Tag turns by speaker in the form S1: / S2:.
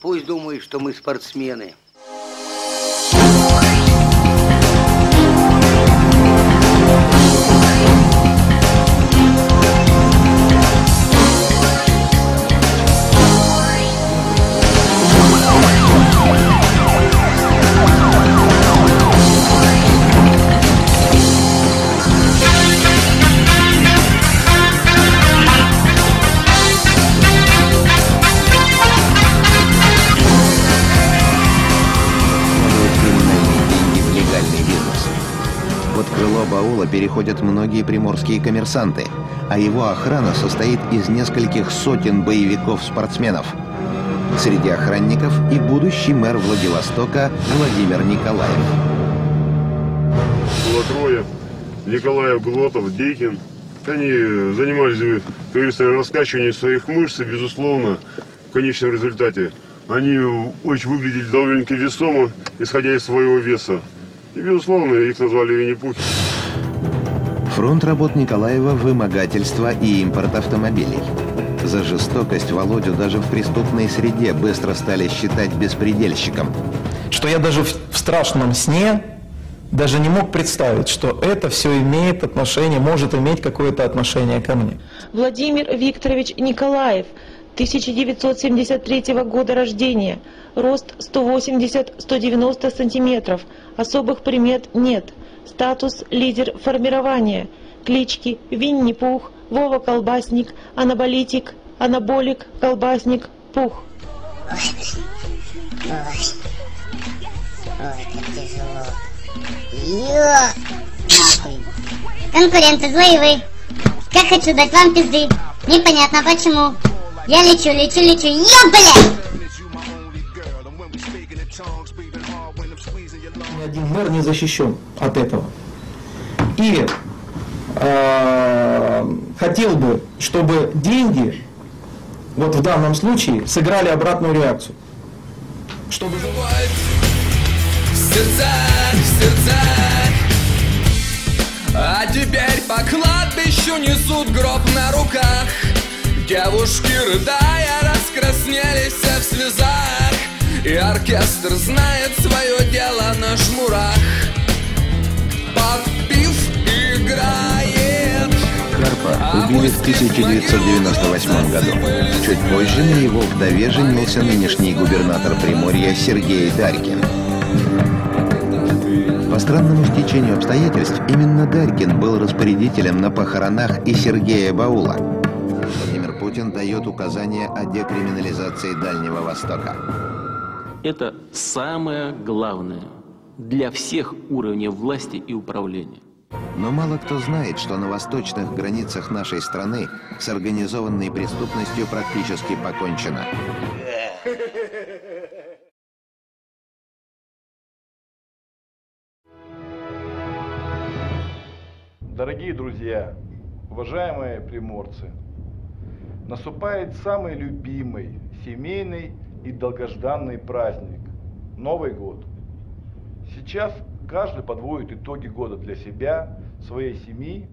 S1: Пусть думают, что мы спортсмены.
S2: Баула переходят многие приморские коммерсанты, а его охрана состоит из нескольких сотен боевиков-спортсменов. Среди охранников и будущий мэр Владивостока Владимир Николаев.
S3: было трое. Николаев, Глотов, Дейкин. Они занимались, как говорится, раскачиванием своих мышц, и, безусловно, в конечном результате они очень выглядели довольно-таки весомо, исходя из своего веса. И, безусловно, их назвали Винни-Пухи.
S2: Фронт работ Николаева – вымогательство и импорт автомобилей. За жестокость Володю даже в преступной среде быстро стали считать беспредельщиком.
S4: что я даже в, в страшном сне даже не мог представить, что это все имеет отношение, может иметь какое-то отношение ко мне.
S5: Владимир Викторович Николаев, 1973 года рождения, рост 180-190 сантиметров, особых примет нет, статус лидер формирования, клички Винни-Пух, Вова Колбасник, Анаболитик, Анаболик, Колбасник, Пух.
S6: Конкуренты злые вы. Как хочу дать вам пизды. Непонятно почему. Я лечу, лечу, лечу. Ё, блядь!
S4: Ни один мэр не защищен от этого. И э, хотел бы, чтобы деньги, вот в данном случае, сыграли обратную реакцию. Чтобы
S7: А теперь по кладбищу несут гроб на руках Девушки, рыдая, раскраснелись в слезах И оркестр знает свое дело на шмурах Подпив играет
S2: Карпа убили в 1998 году. Чуть позже на его вдове женился нынешний губернатор Приморья Сергей Дарькин. По странному стечению обстоятельств, именно Дарькин был распорядителем на похоронах и Сергея Баула. Владимир Путин дает указания о декриминализации Дальнего Востока.
S8: Это самое главное для всех уровней власти и управления.
S2: Но мало кто знает, что на восточных границах нашей страны с организованной преступностью практически покончено.
S9: Дорогие друзья, уважаемые приморцы, наступает самый любимый, семейный и долгожданный праздник – Новый год. Сейчас каждый подводит итоги года для себя, своей семьи